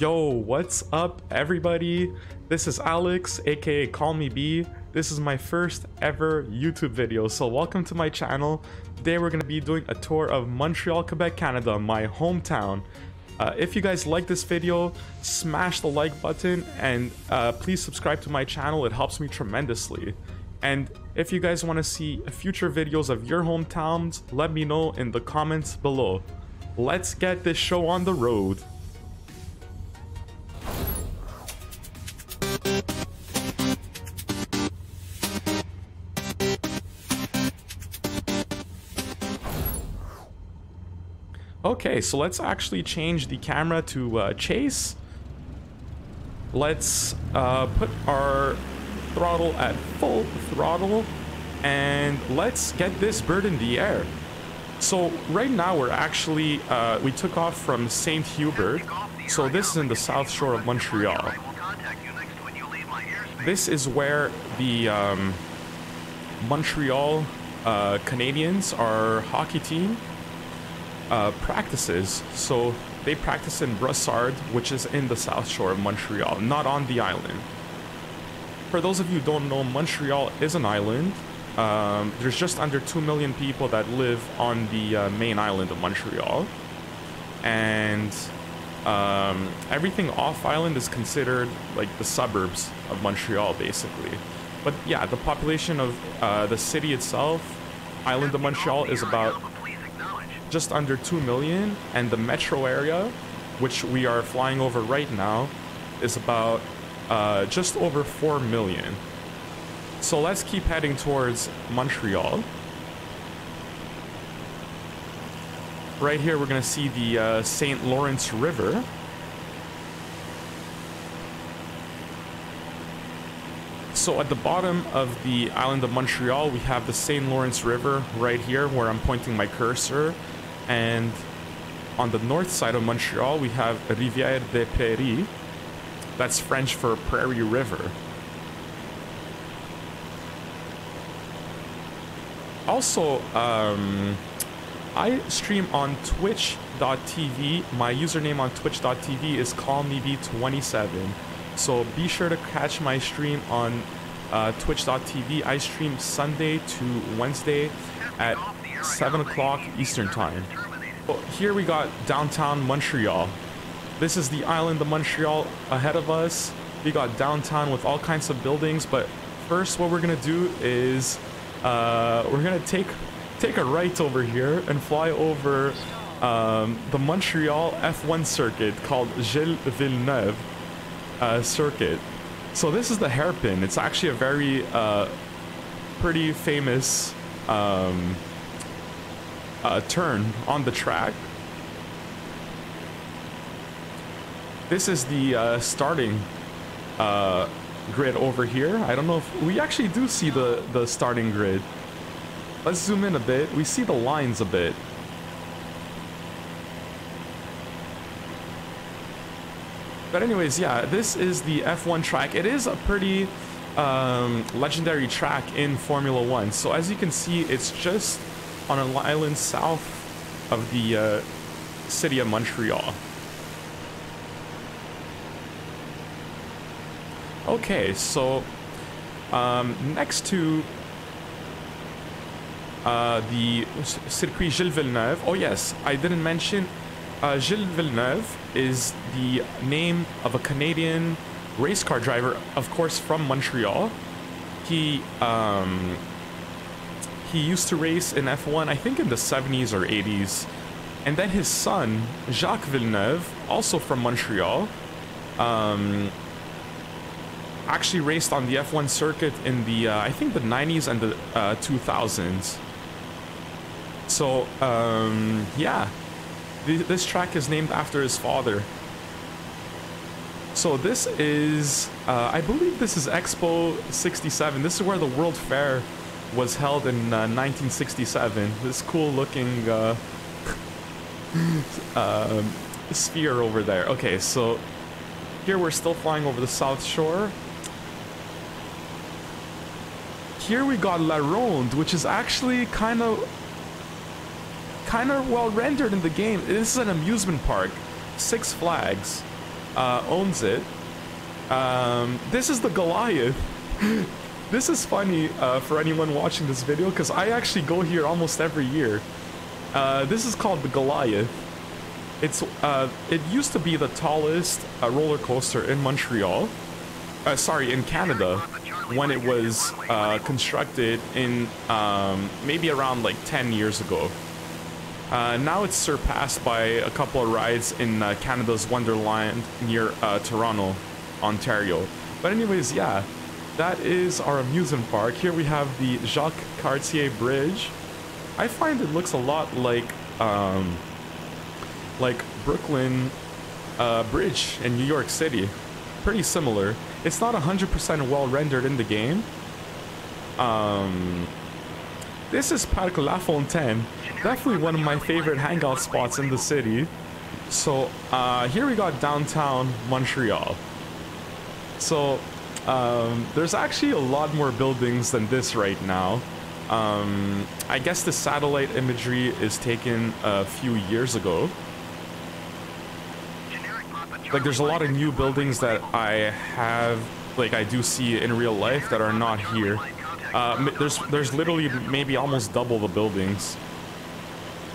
Yo, what's up everybody? This is Alex, aka Call Me B. This is my first ever YouTube video, so welcome to my channel. Today we're going to be doing a tour of Montreal, Quebec, Canada, my hometown. Uh, if you guys like this video, smash the like button and uh, please subscribe to my channel, it helps me tremendously. And if you guys want to see future videos of your hometowns, let me know in the comments below. Let's get this show on the road. Okay, so let's actually change the camera to uh, chase. Let's uh, put our throttle at full throttle and let's get this bird in the air. So right now we're actually, uh, we took off from St. Hubert. So this is in the south shore of Montreal. This is where the um, Montreal uh, Canadiens, our hockey team, uh, practices. So they practice in Brossard, which is in the south shore of Montreal, not on the island. For those of you who don't know, Montreal is an island. Um, there's just under 2 million people that live on the uh, main island of Montreal. And um, everything off island is considered like the suburbs of Montreal, basically. But yeah, the population of uh, the city itself, island of Montreal, is about just under 2 million and the metro area which we are flying over right now is about uh, just over 4 million so let's keep heading towards Montreal right here we're gonna see the uh, St. Lawrence River So at the bottom of the island of Montreal, we have the St. Lawrence River right here where I'm pointing my cursor. And on the north side of Montreal, we have Rivière des Prairies. That's French for Prairie River. Also, um, I stream on twitch.tv. My username on twitch.tv is callmeb27. So be sure to catch my stream on uh, twitch.tv. I stream Sunday to Wednesday at 7 o'clock Eastern Time. Well, here we got downtown Montreal. This is the island of Montreal ahead of us. We got downtown with all kinds of buildings, but first what we're gonna do is uh, we're gonna take take a right over here and fly over um, the Montreal F1 circuit called Gilles Villeneuve uh, circuit. So this is the hairpin. It's actually a very uh, pretty famous um, uh, turn on the track. This is the uh, starting uh, grid over here. I don't know if we actually do see the, the starting grid. Let's zoom in a bit. We see the lines a bit. But anyways, yeah, this is the F1 track. It is a pretty um, legendary track in Formula One. So as you can see, it's just on an island south of the uh, city of Montreal. Okay, so um, next to uh, the Circuit Gilles Villeneuve, oh yes, I didn't mention uh, Gilles Villeneuve is the name of a Canadian race car driver, of course, from Montreal. He um, he used to race in F1, I think in the 70s or 80s. And then his son, Jacques Villeneuve, also from Montreal, um, actually raced on the F1 circuit in the, uh, I think the 90s and the uh, 2000s. So, um, yeah, Th this track is named after his father. So this is, uh, I believe this is Expo 67. This is where the World Fair was held in uh, 1967. This cool looking uh, uh, sphere over there. Okay, so here we're still flying over the South Shore. Here we got La Ronde, which is actually kind of kind of well rendered in the game. This is an amusement park. Six Flags. uh, owns it. Um, this is the Goliath. this is funny uh, for anyone watching this video because I actually go here almost every year. Uh, this is called the Goliath. It's uh, it used to be the tallest uh, roller coaster in Montreal. Uh, sorry, in Canada, when it was uh, constructed in um, maybe around like 10 years ago. Now it's surpassed by a couple of rides in Canada's Wonderland near Toronto, Ontario. But anyways, yeah, that is our amusement park. Here we have the Jacques Cartier Bridge. I find it looks a lot like um, like Brooklyn uh, Bridge in New York City. Pretty similar. It's not 100% well rendered in the game. Um, this is Parc La Fontaine. Definitely one of my favorite hangout spots in the city. So uh, here we got downtown Montreal. So um, there's actually a lot more buildings than this right now. Um, I guess the satellite imagery is taken a few years ago. Like there's a lot of new buildings that I have, like I do see in real life that are not here. Uh, there's there's literally maybe almost double the buildings.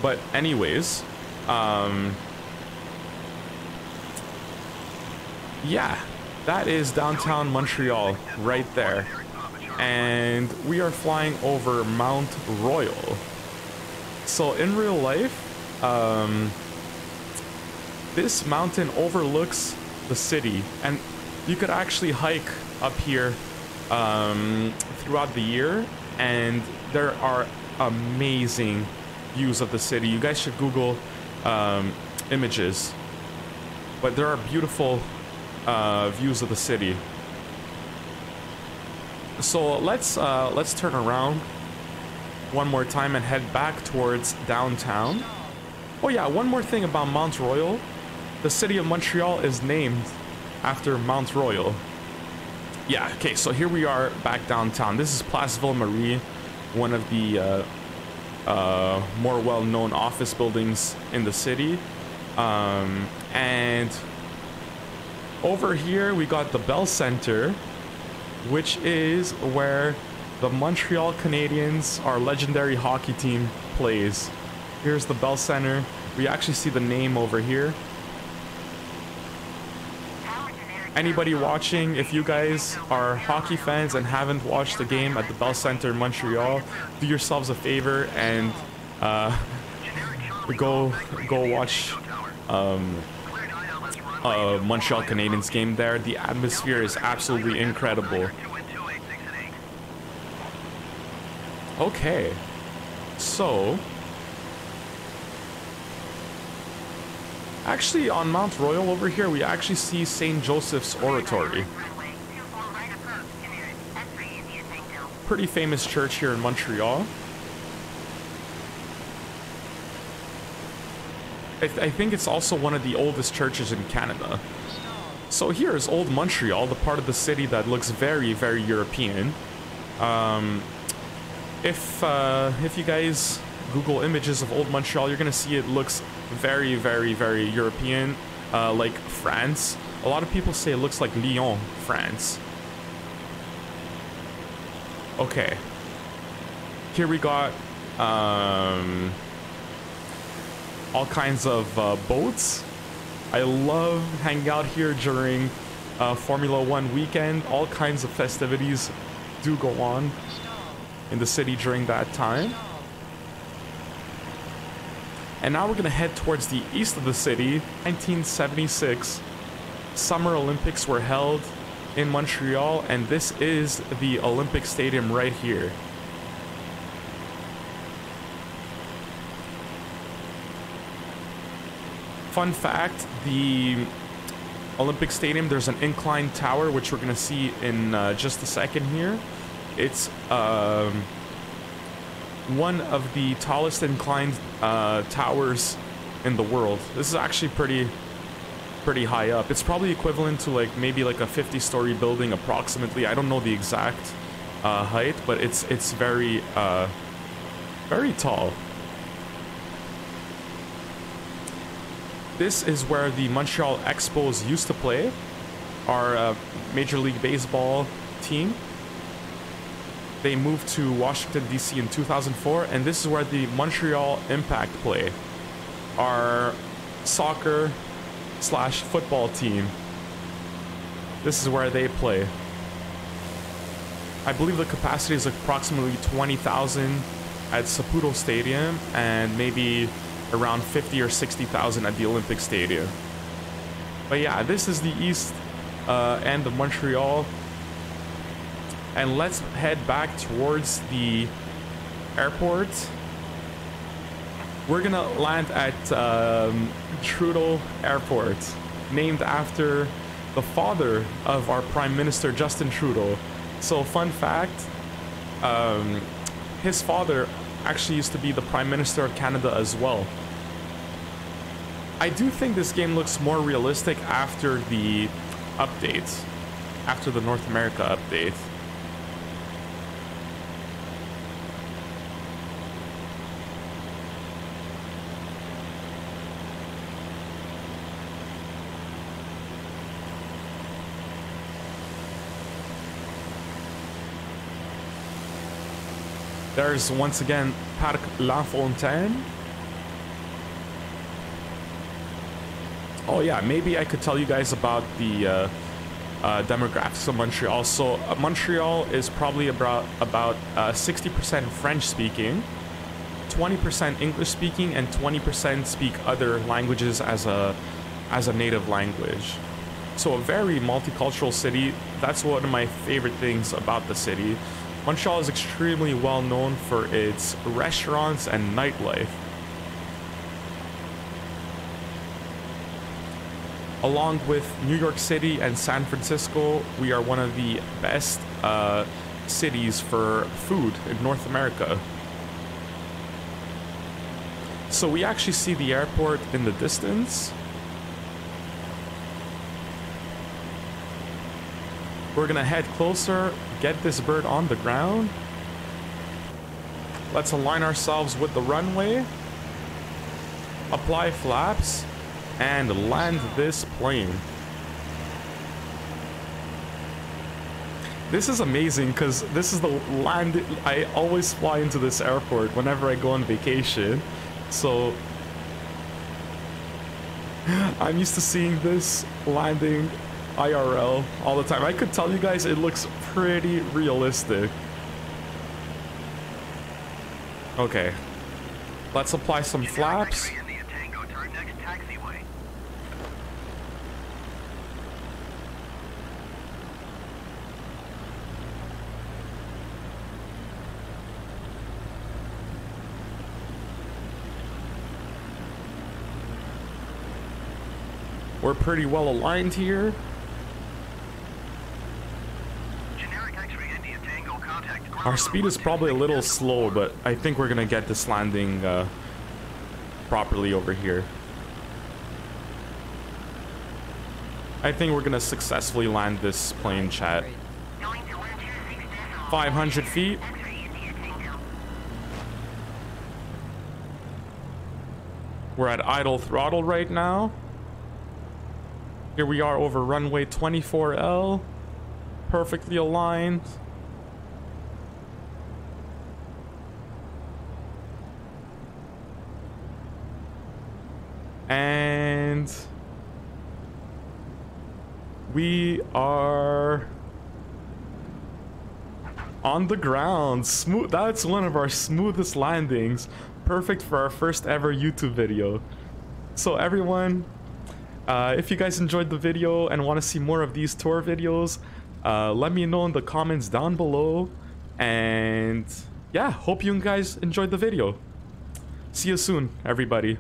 But anyways, um, yeah, that is downtown Montreal right there. And we are flying over Mount Royal. So in real life, um, this mountain overlooks the city and you could actually hike up here um, throughout the year and there are amazing views of the city you guys should google um, images but there are beautiful uh, views of the city so let's uh, let's turn around one more time and head back towards downtown oh yeah one more thing about Mount Royal the city of Montreal is named after Mount Royal. Yeah, okay, so here we are back downtown. This is Place Ville Marie, one of the uh, uh, more well-known office buildings in the city. Um, and over here we got the Bell Center, which is where the Montreal Canadiens, our legendary hockey team, plays. Here's the Bell Center. We actually see the name over here. anybody watching, if you guys are hockey fans and haven't watched the game at the Bell Center in Montreal, do yourselves a favor and uh, go go watch um, a Montreal Canadiens game there. The atmosphere is absolutely incredible. Okay, so Actually, on Mount Royal over here, we actually see St. Joseph's Oratory. Pretty famous church here in Montreal. I, th I think it's also one of the oldest churches in Canada. So here is Old Montreal, the part of the city that looks very, very European. Um, if uh, if you guys Google images of Old Montreal, you're gonna see it looks very, very, very European, uh, like France. A lot of people say it looks like Lyon, France. Okay. Here we got um, all kinds of uh, boats. I love hanging out here during uh, Formula One weekend. All kinds of festivities do go on in the city during that time. And now we're going to head towards the east of the city. 1976, Summer Olympics were held in Montreal, and this is the Olympic Stadium right here. Fun fact, the Olympic Stadium, there's an inclined tower, which we're going to see in uh, just a second here. It's... Um, one of the tallest inclined uh, towers in the world. This is actually pretty pretty high up. It's probably equivalent to like maybe like a 50 story building approximately. I don't know the exact uh, height, but it's it's very uh, very tall. This is where the Montreal Expos used to play, our uh, Major League Baseball team. They moved to Washington, D.C. in 2004, and this is where the Montreal Impact play, our soccer slash football team. This is where they play. I believe the capacity is approximately 20,000 at Saputo Stadium and maybe around 50 or 60,000 at the Olympic Stadium. But yeah, this is the east uh, end of Montreal. And let's head back towards the airport. We're gonna land at um, Trudeau Airport, named after the father of our Prime Minister Justin Trudeau. So, fun fact um, his father actually used to be the Prime Minister of Canada as well. I do think this game looks more realistic after the updates, after the North America update. There's once again Parc La Fontaine. Oh yeah, maybe I could tell you guys about the uh, uh, demographics of Montreal. So uh, Montreal is probably about about 60% uh, French speaking, 20% English speaking, and 20% speak other languages as a as a native language. So a very multicultural city. That's one of my favorite things about the city. Montreal is extremely well known for its restaurants and nightlife. Along with New York City and San Francisco, we are one of the best uh, cities for food in North America. So we actually see the airport in the distance. We're gonna head closer, get this bird on the ground. Let's align ourselves with the runway. Apply flaps and land this plane. This is amazing because this is the land I always fly into this airport whenever I go on vacation. So I'm used to seeing this landing IRL all the time. I could tell you guys it looks pretty realistic. Okay. Let's apply some flaps. We're pretty well aligned here. Our speed is probably a little slow, but I think we're gonna get this landing uh, properly over here. I think we're gonna successfully land this plane chat. 500 feet. We're at idle throttle right now. Here we are over runway 24L. Perfectly aligned. And we are on the ground. Smooth. That's one of our smoothest landings. Perfect for our first ever YouTube video. So everyone, uh, if you guys enjoyed the video and want to see more of these tour videos, uh, let me know in the comments down below. And yeah, hope you guys enjoyed the video. See you soon, everybody.